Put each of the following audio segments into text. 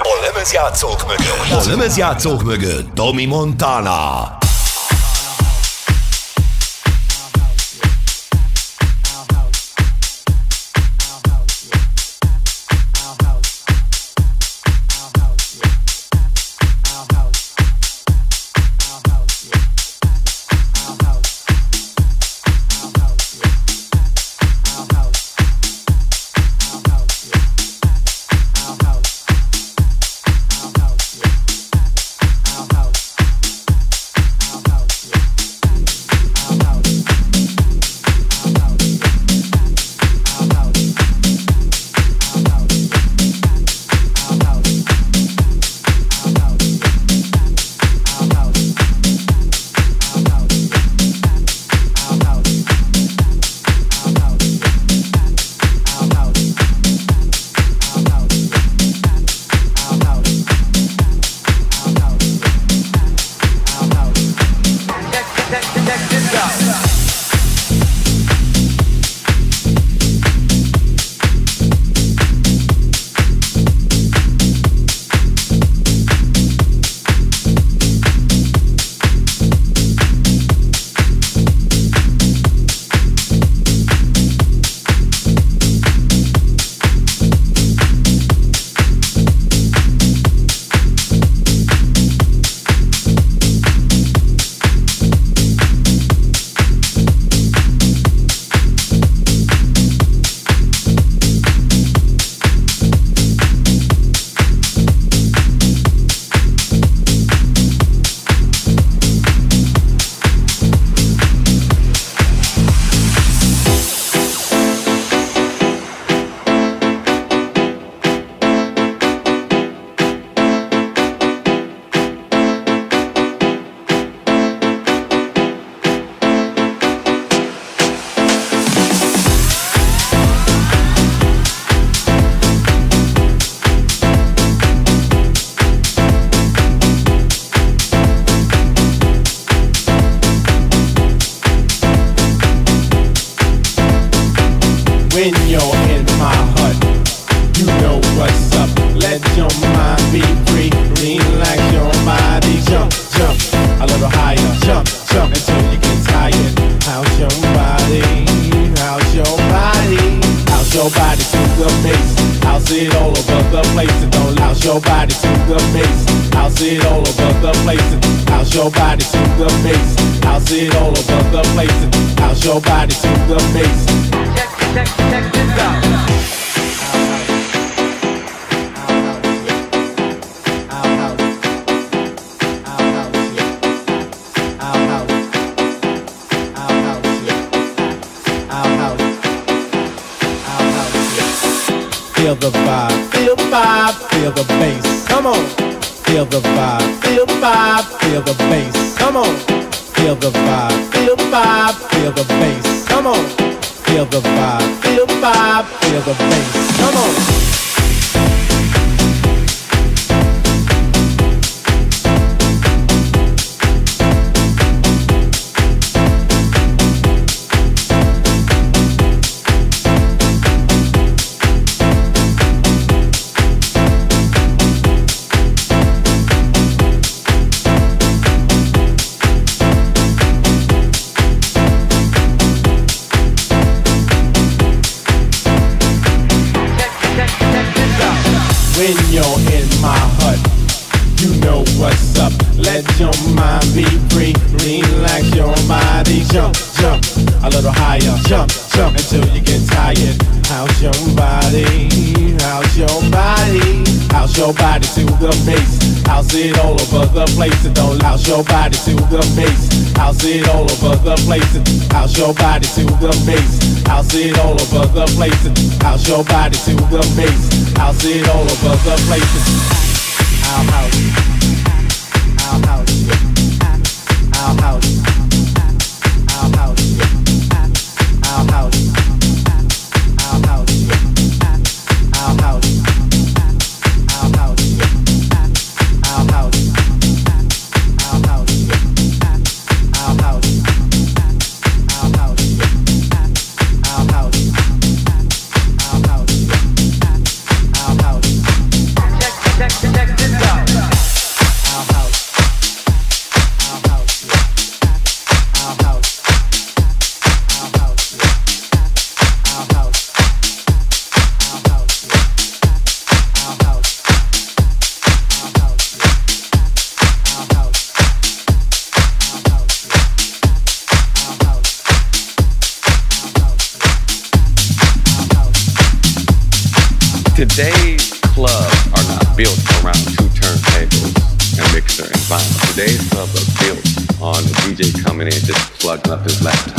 A lemezjátszók mögött. A lemezjátszók mögött Domi Montana. feel the bass. Come on. Your body to the bass. I'll sit all over the places. Our house. Up his laptop.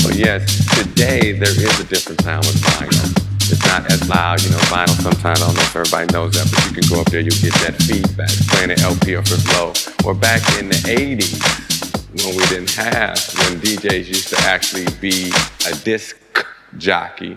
So yes, today there is a different sound with vinyl. It's not as loud, you know, vinyl sometimes, I don't know if everybody knows that, but you can go up there, you get that feedback, playing an LP or for slow. Or back in the 80s, when we didn't have, when DJs used to actually be a disc jockey,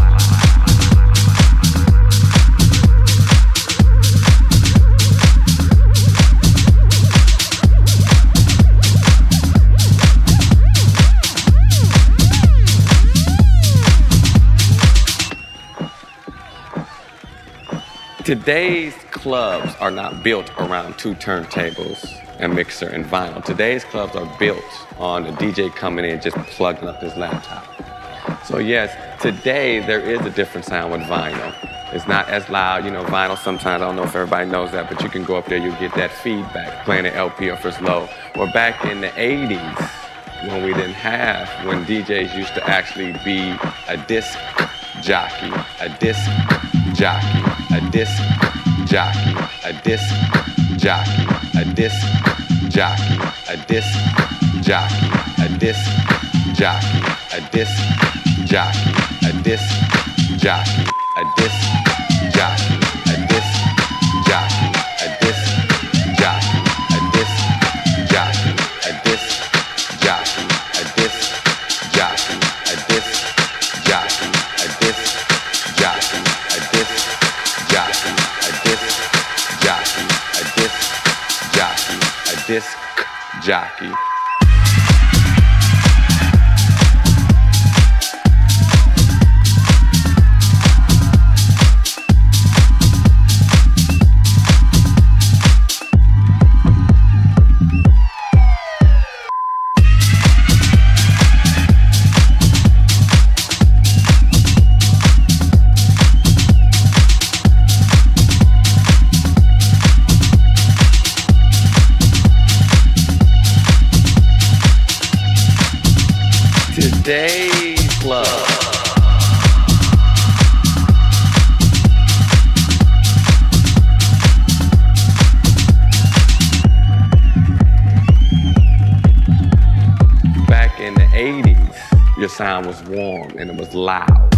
Today's clubs are not built around two turntables, a mixer, and vinyl. Today's clubs are built on a DJ coming in just plugging up his laptop. So yes, today there is a different sound with vinyl. It's not as loud, you know, vinyl sometimes, I don't know if everybody knows that, but you can go up there, you get that feedback, playing an LP or for slow. Or back in the 80s, when we didn't have, when DJs used to actually be a disc jockey, a disc jockey, a disc jockey, a disc jockey, a disc jockey, a disc jockey, a disc jockey, a disc jockey, a disc jockey, a disc jockey. Jockey. Sound was warm and it was loud.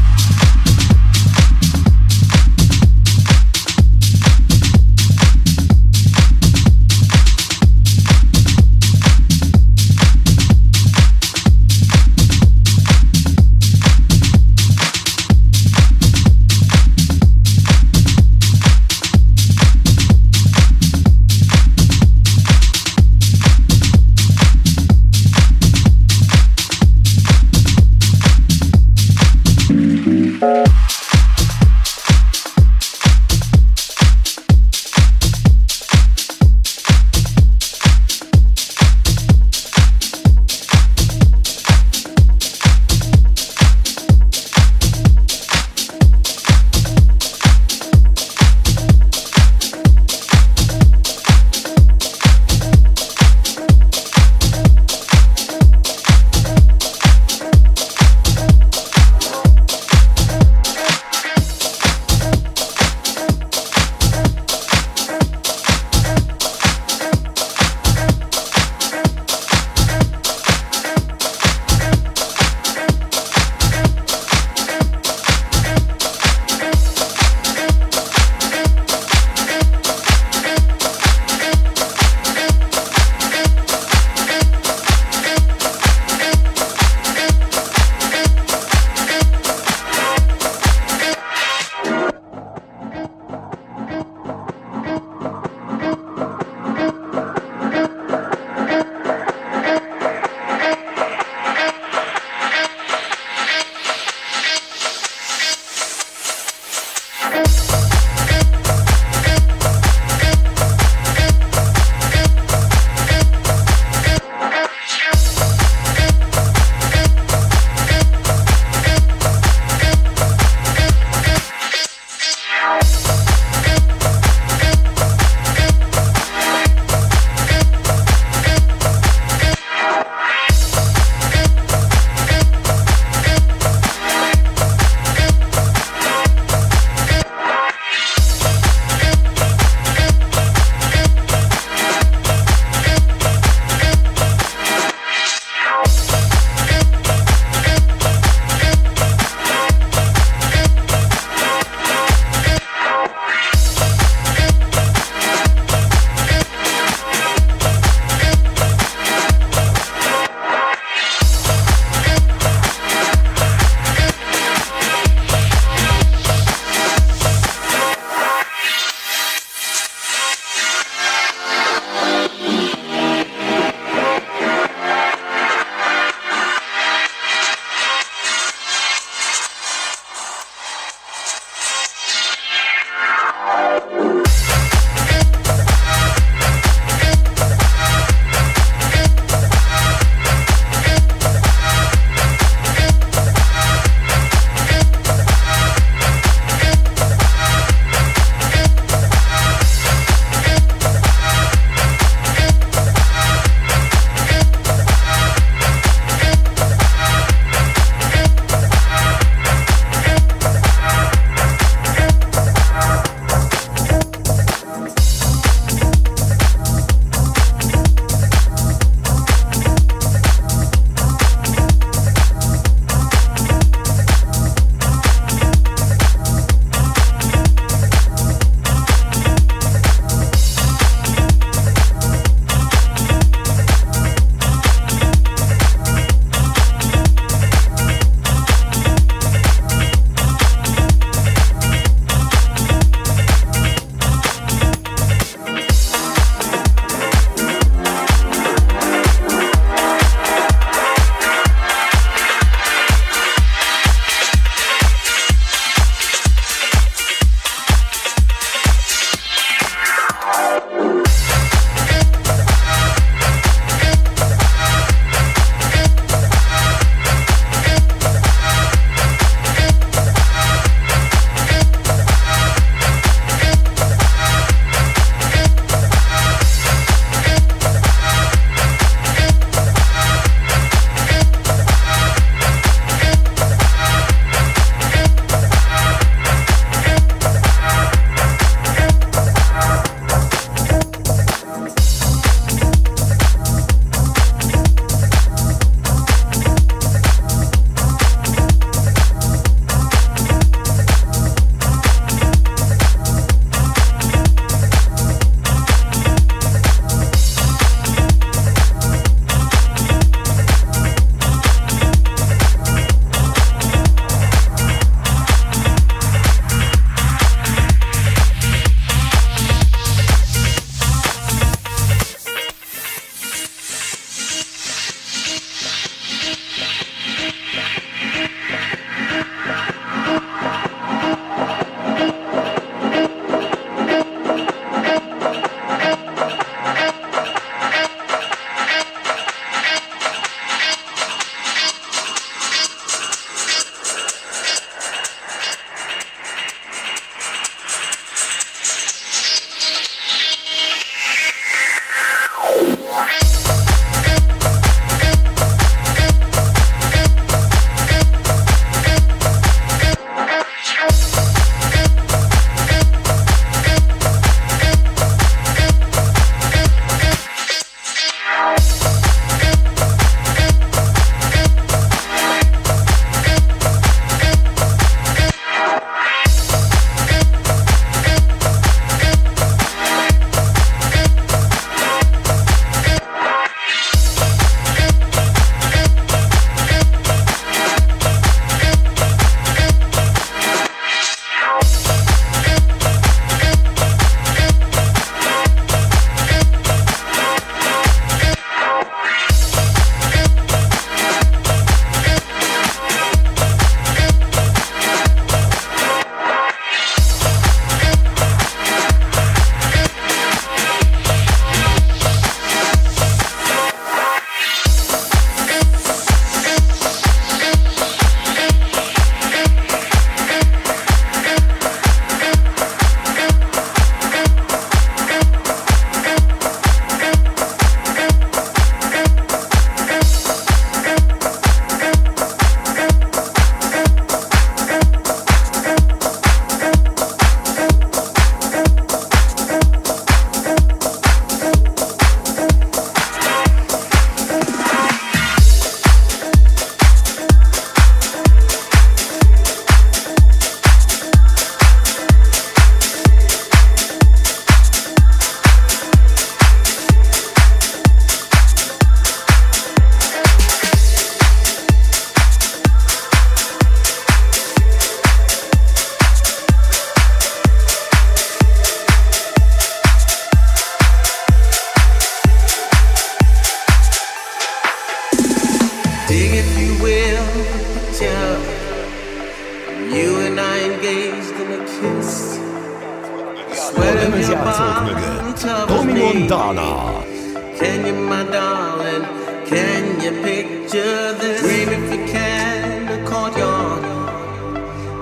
Can you picture? Dream if you can, a courtyard,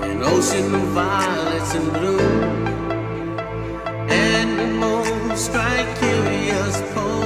an ocean of violets in bloom, and the most strike curious.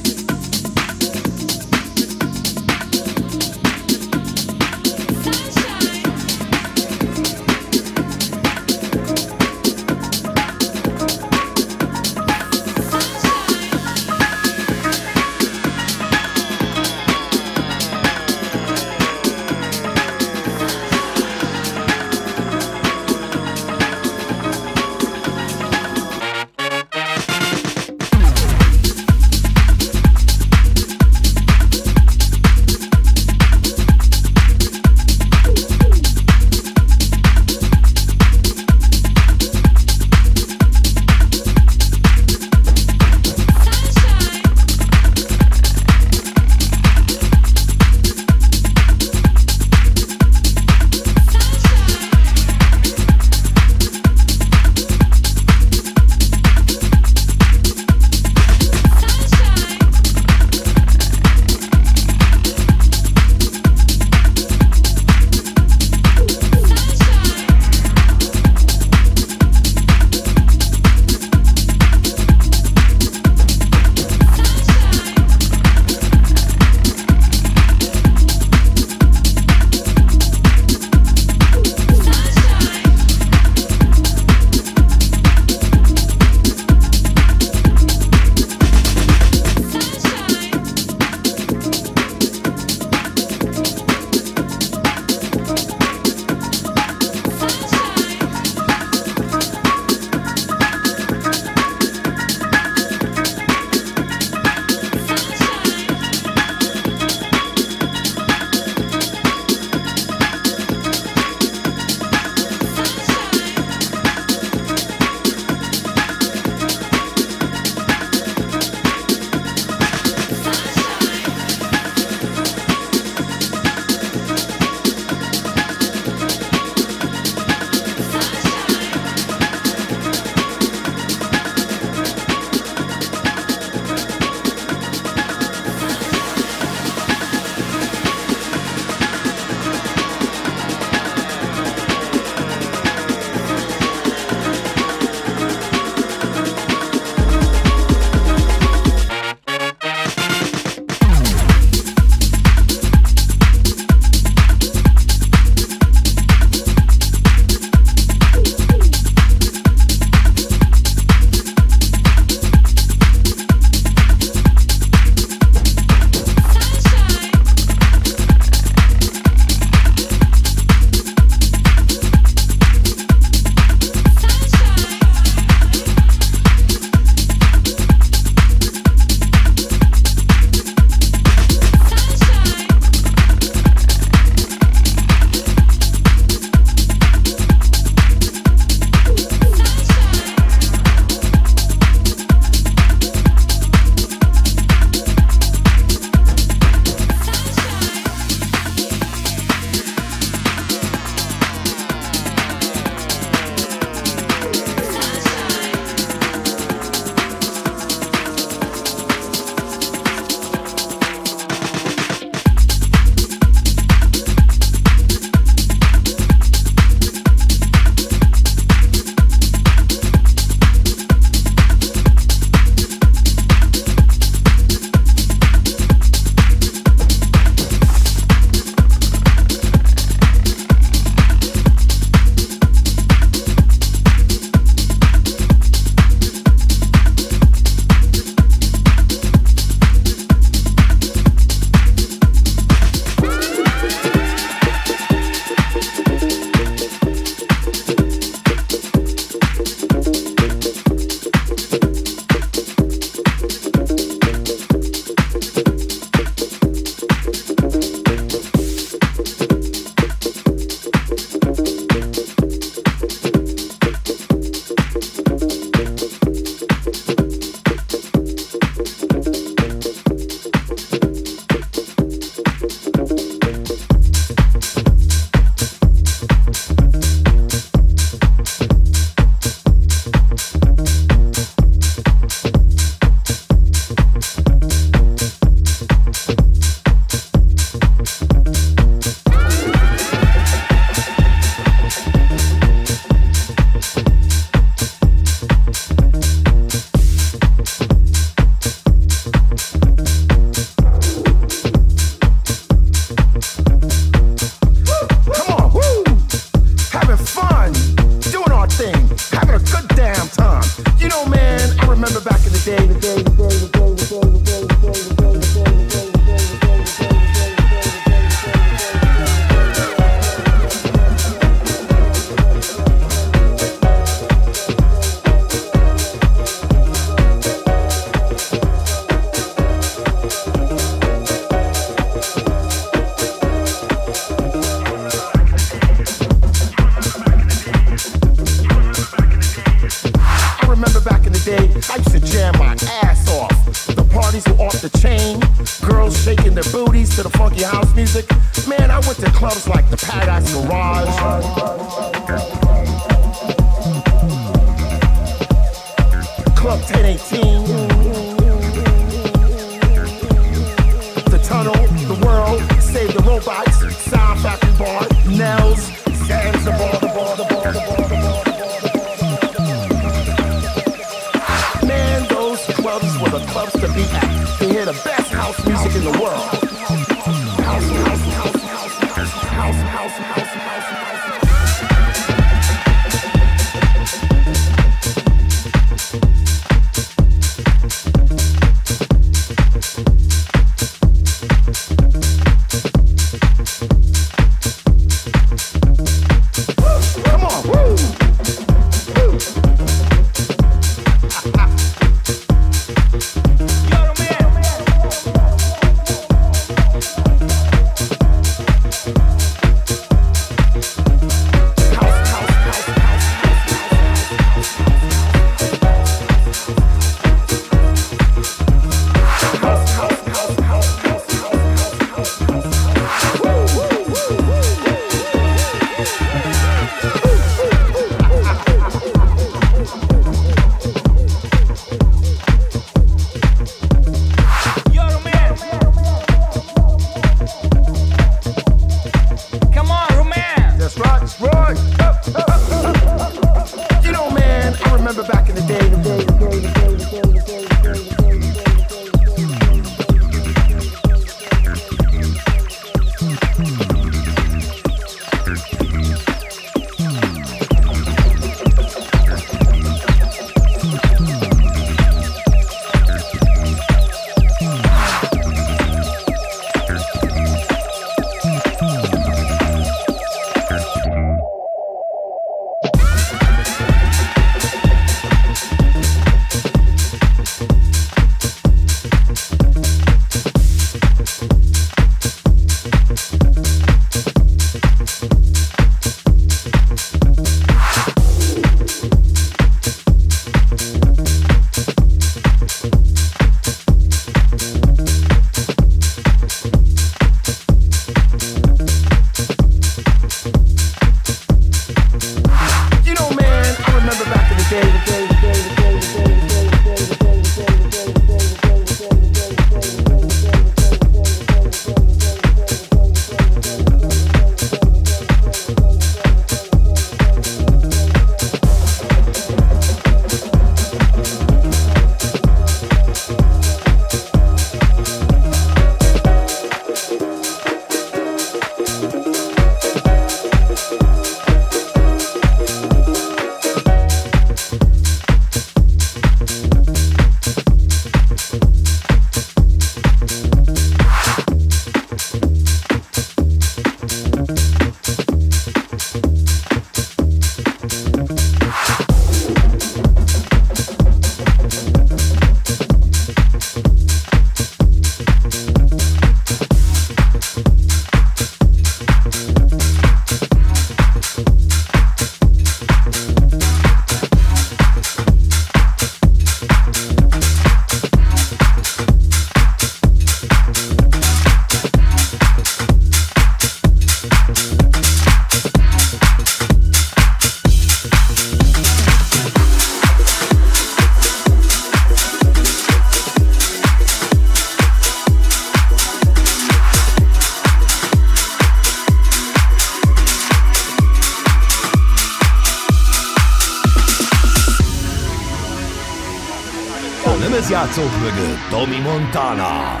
Lemezjátszók mögött Tomy Montana.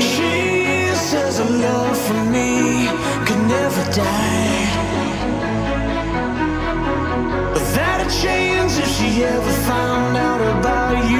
She says her love for me could never die. But that'd change if she ever found out about you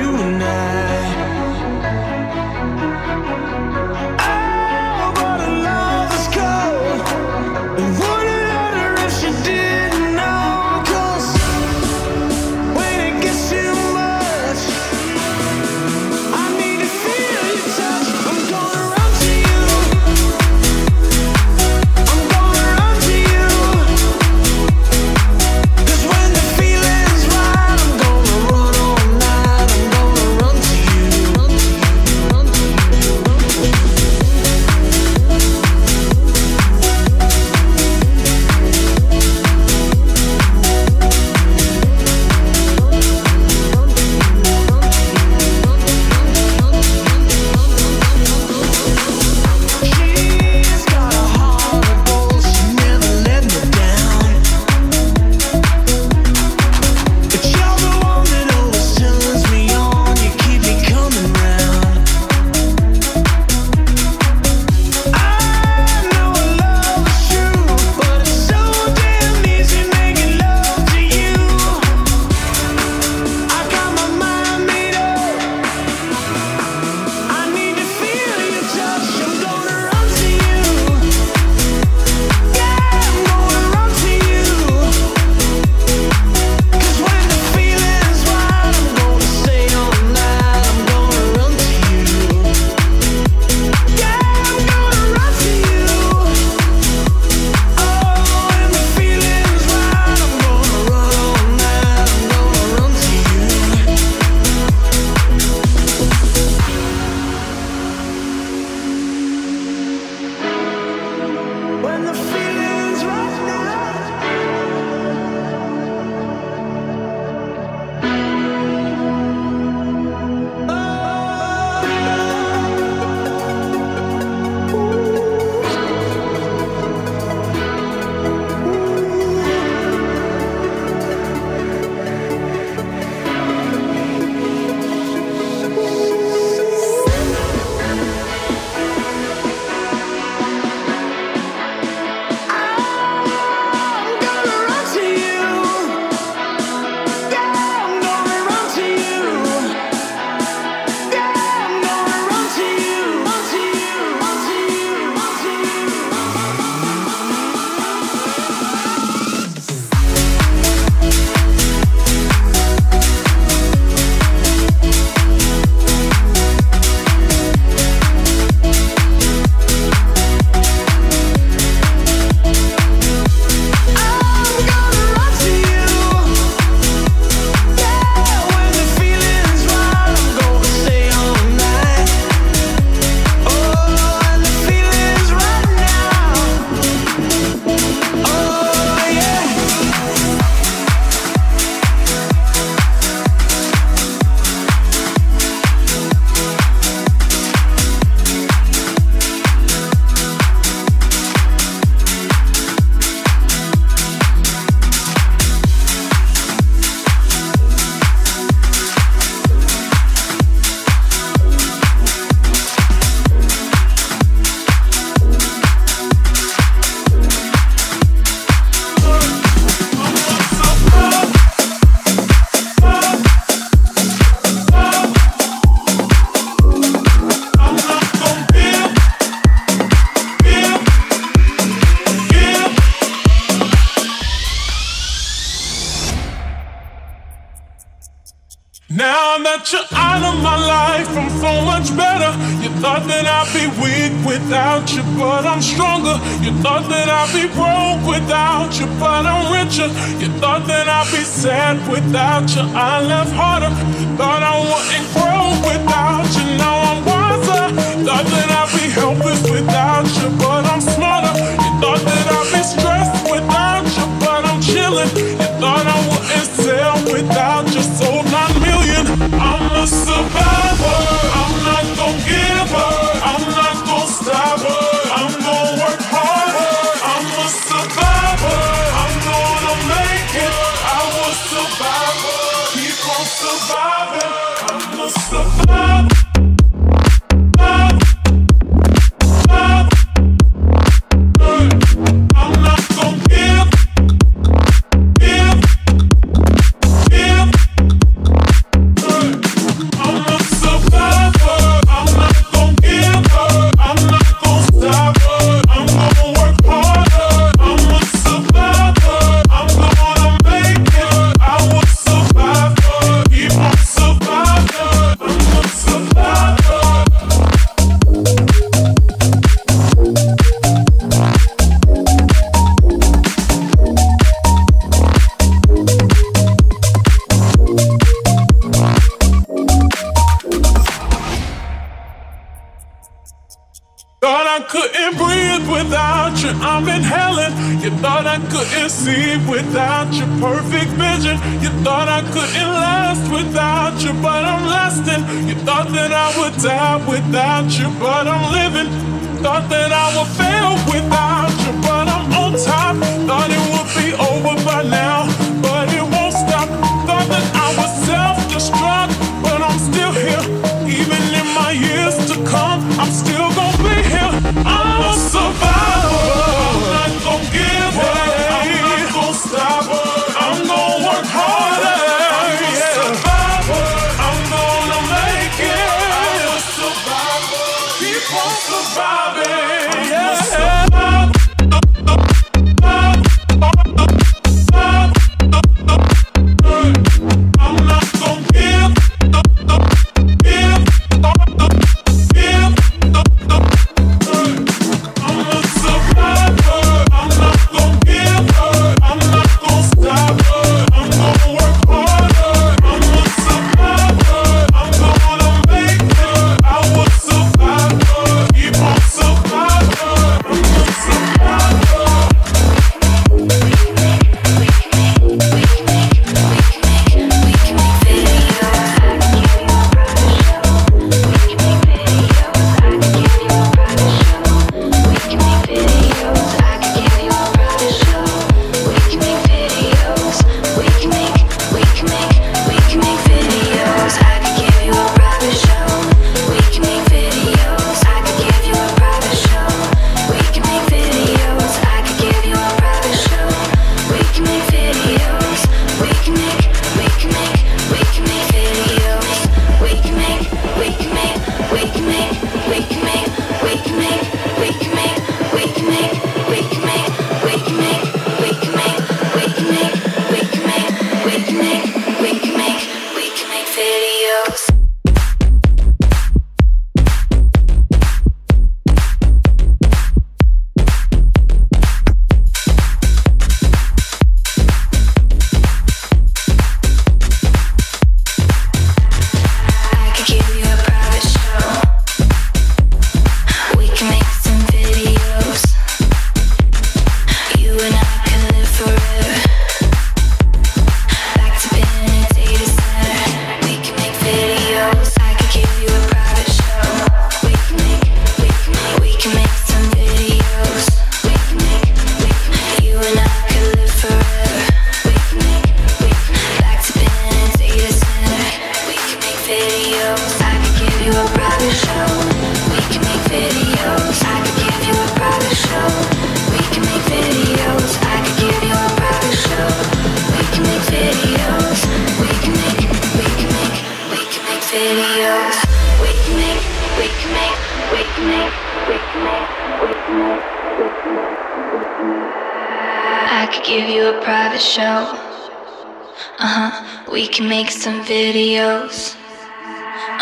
videos.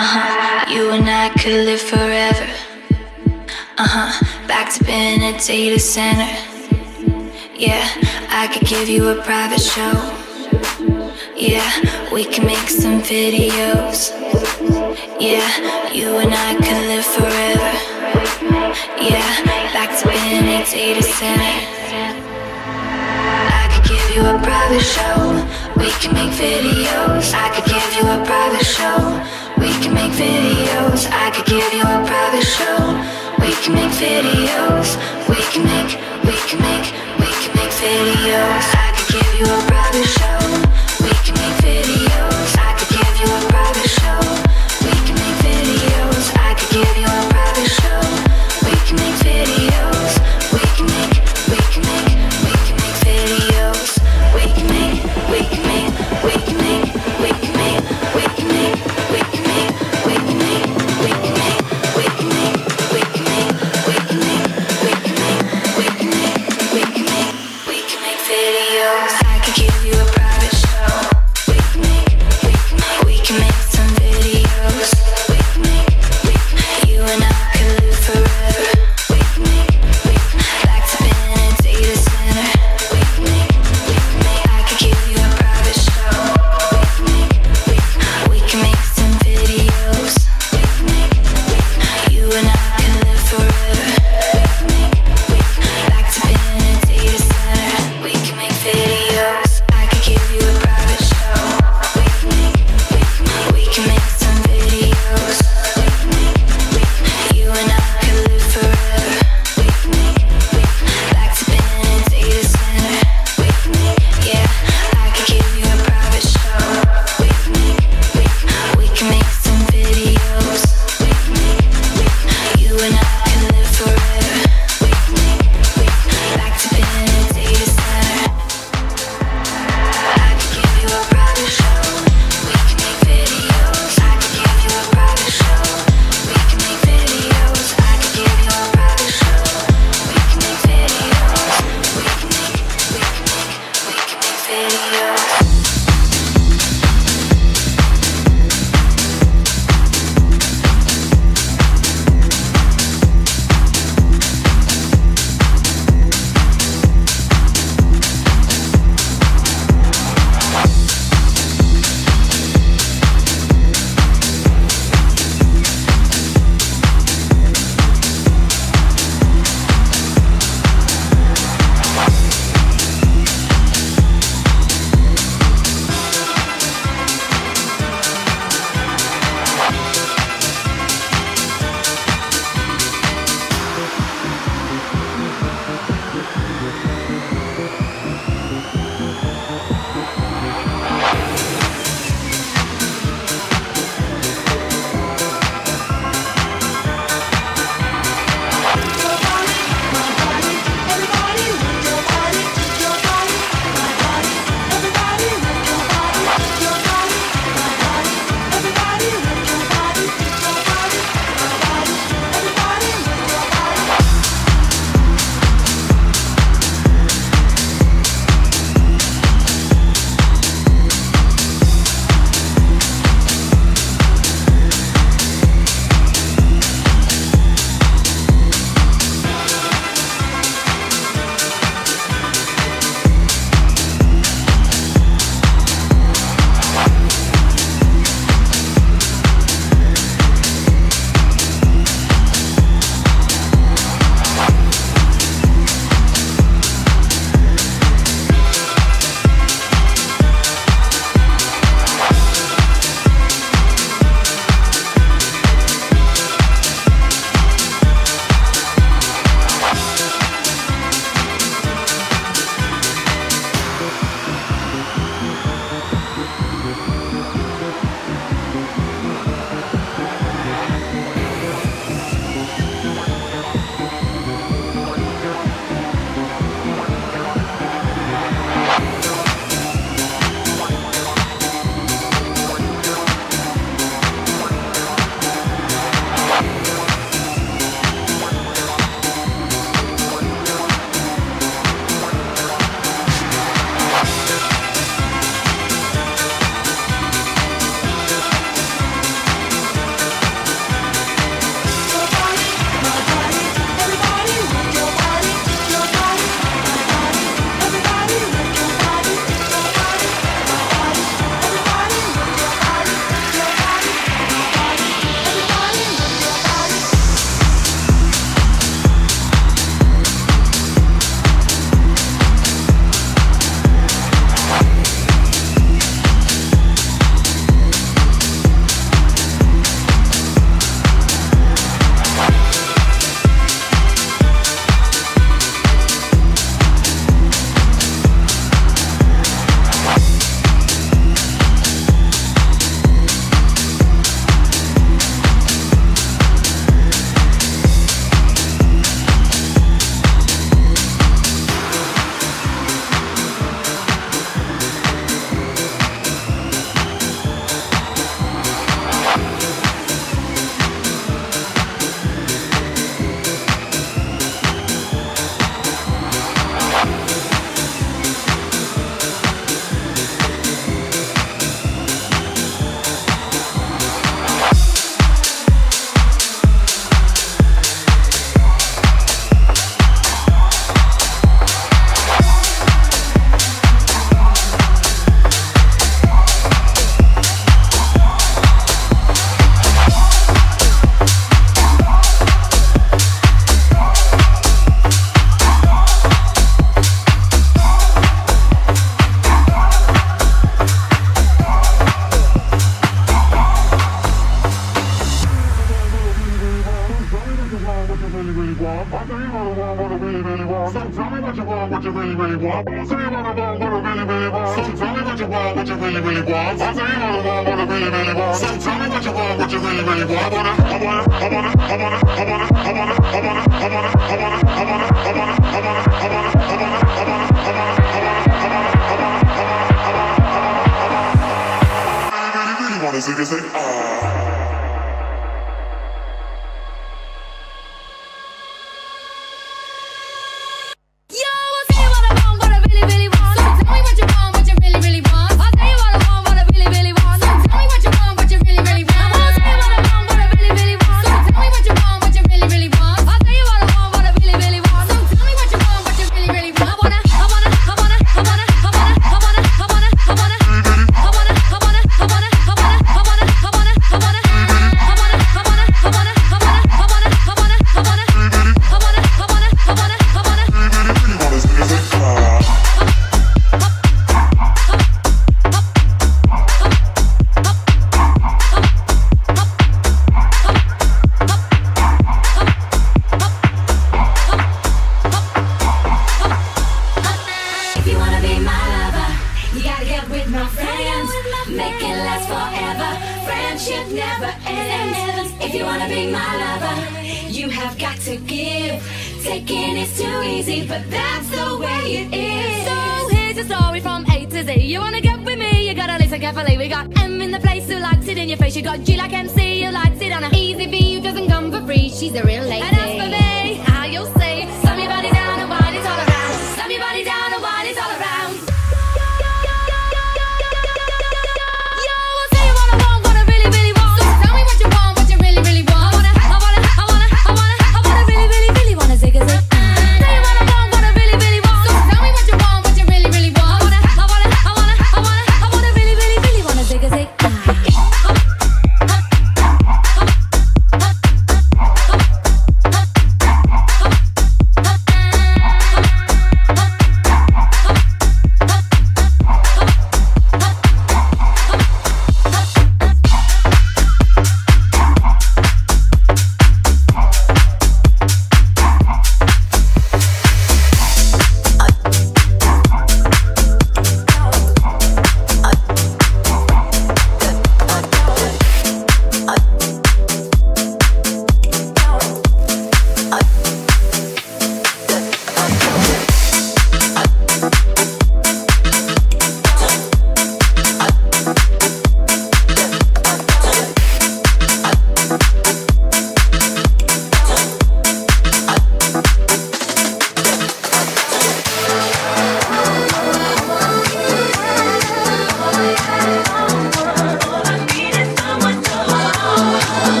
Uh huh. You and I could live forever. Uh huh. Back to being a data center. Yeah, I could give you a private show. Yeah, we can make some videos. Yeah, you and I could live forever. Yeah, back to being a data center. Give you a private show. We can make videos. I could give you a private show. We can make videos. I could give you a private show. We can make videos. We can make, we can make, we can make videos. I could give you a private show.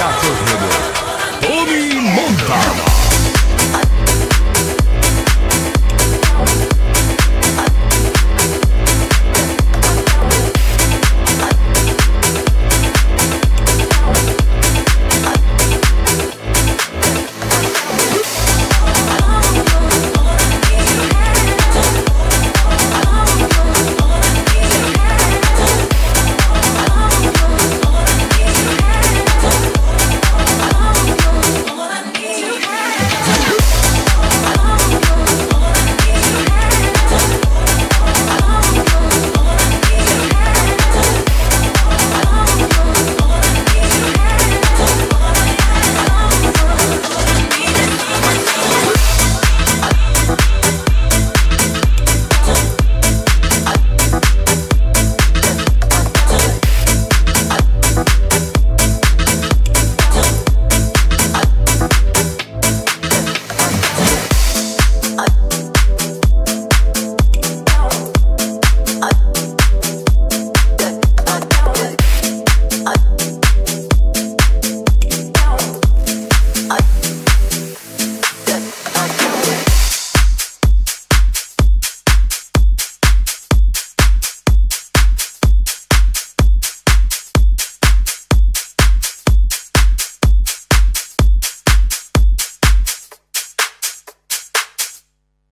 teatro, meu Monta.